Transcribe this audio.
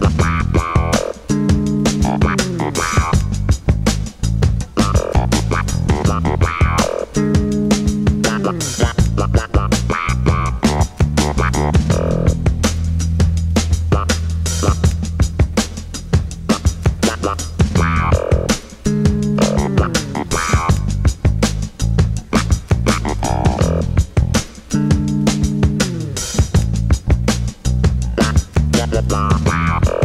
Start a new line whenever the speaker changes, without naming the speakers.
Wow. the bomb out.